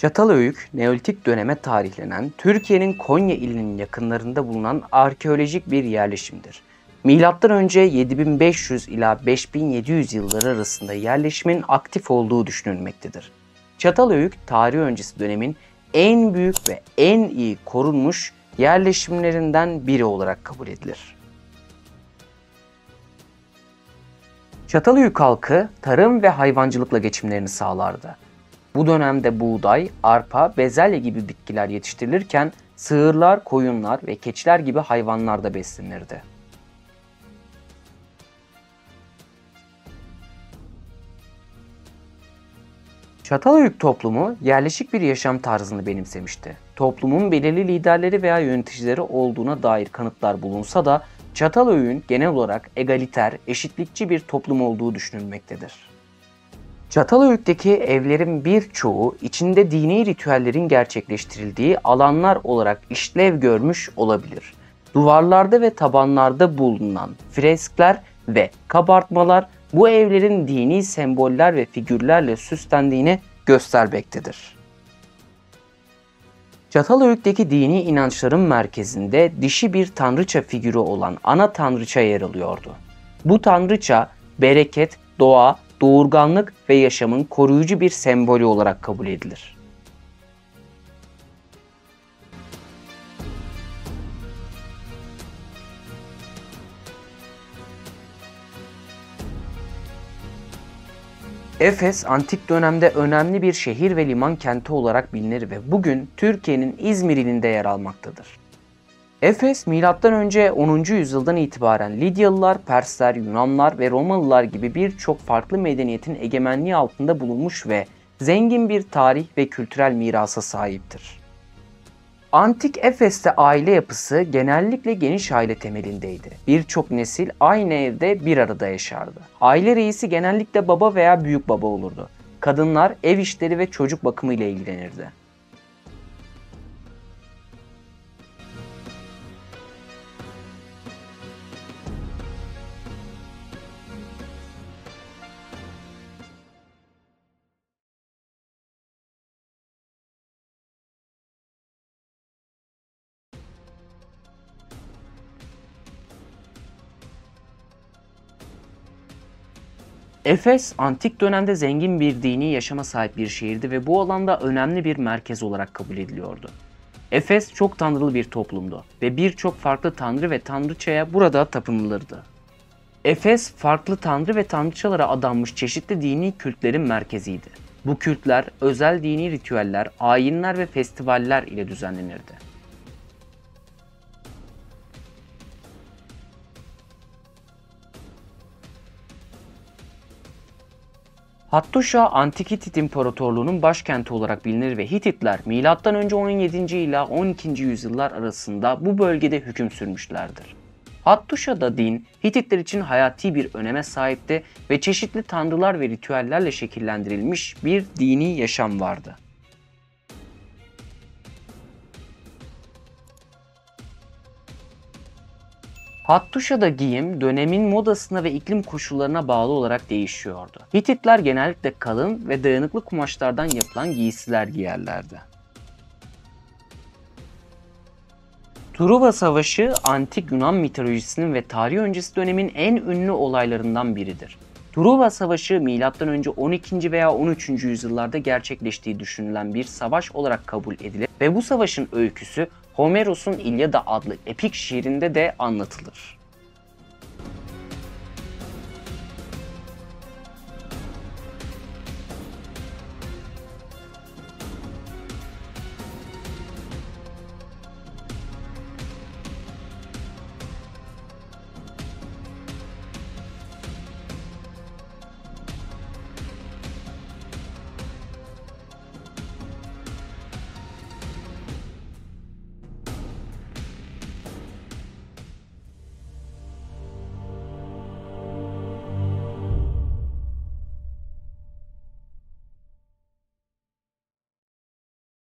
Çatalhöyük, Neolitik döneme tarihlenen Türkiye'nin Konya ilinin yakınlarında bulunan arkeolojik bir yerleşimdir. Milattan önce 7500 ila 5700 yılları arasında yerleşimin aktif olduğu düşünülmektedir. Çatalhöyük, tarih öncesi dönemin en büyük ve en iyi korunmuş yerleşimlerinden biri olarak kabul edilir. Çatalhöyük halkı tarım ve hayvancılıkla geçimlerini sağlardı. Bu dönemde buğday, arpa, bezelye gibi bitkiler yetiştirilirken sığırlar, koyunlar ve keçiler gibi hayvanlar da beslenirdi. Çatalhöyük toplumu yerleşik bir yaşam tarzını benimsemişti. Toplumun belirli liderleri veya yöneticileri olduğuna dair kanıtlar bulunsa da Çatalhöyük'ün genel olarak egaliter, eşitlikçi bir toplum olduğu düşünülmektedir. Çatalhöyük'teki evlerin birçoğu içinde dini ritüellerin gerçekleştirildiği alanlar olarak işlev görmüş olabilir. Duvarlarda ve tabanlarda bulunan freskler ve kabartmalar bu evlerin dini semboller ve figürlerle süslendiğini göstermektedir. Çatalhöyük'teki dini inançların merkezinde dişi bir tanrıça figürü olan ana tanrıça yer alıyordu. Bu tanrıça bereket, doğa, doğurganlık ve yaşamın koruyucu bir sembolü olarak kabul edilir. Efes antik dönemde önemli bir şehir ve liman kenti olarak bilinir ve bugün Türkiye'nin İzmir ilinde yer almaktadır. Efes M.Ö. 10. yüzyıldan itibaren Lidyalılar, Persler, Yunanlar ve Romalılar gibi birçok farklı medeniyetin egemenliği altında bulunmuş ve zengin bir tarih ve kültürel mirasa sahiptir. Antik Efes'te aile yapısı genellikle geniş aile temelindeydi. Birçok nesil aynı evde bir arada yaşardı. Aile reisi genellikle baba veya büyük baba olurdu. Kadınlar ev işleri ve çocuk bakımı ile ilgilenirdi. Efes, antik dönemde zengin bir dini yaşama sahip bir şehirdi ve bu alanda önemli bir merkez olarak kabul ediliyordu. Efes çok tanrılı bir toplumdu ve birçok farklı tanrı ve tanrıçaya burada tapınılırdı. Efes, farklı tanrı ve tanrıçalara adanmış çeşitli dini kültlerin merkeziydi. Bu kültler özel dini ritüeller, ayinler ve festivaller ile düzenlenirdi. Hattuşa Antik Hitit İmparatorluğu'nun başkenti olarak bilinir ve Hititler M.Ö. 17. ila 12. yüzyıllar arasında bu bölgede hüküm sürmüşlerdir. Hattuşa'da din Hititler için hayati bir öneme sahipti ve çeşitli tanrılar ve ritüellerle şekillendirilmiş bir dini yaşam vardı. Hattuşa'da giyim dönemin modasına ve iklim koşullarına bağlı olarak değişiyordu. Hititler genellikle kalın ve dayanıklı kumaşlardan yapılan giysiler giyerlerdi. Truva Savaşı antik Yunan mitolojisinin ve tarih öncesi dönemin en ünlü olaylarından biridir. Truva Savaşı M.Ö. 12. veya 13. yüzyıllarda gerçekleştiği düşünülen bir savaş olarak kabul edilir ve bu savaşın öyküsü Homeros'un İlyada adlı epik şiirinde de anlatılır.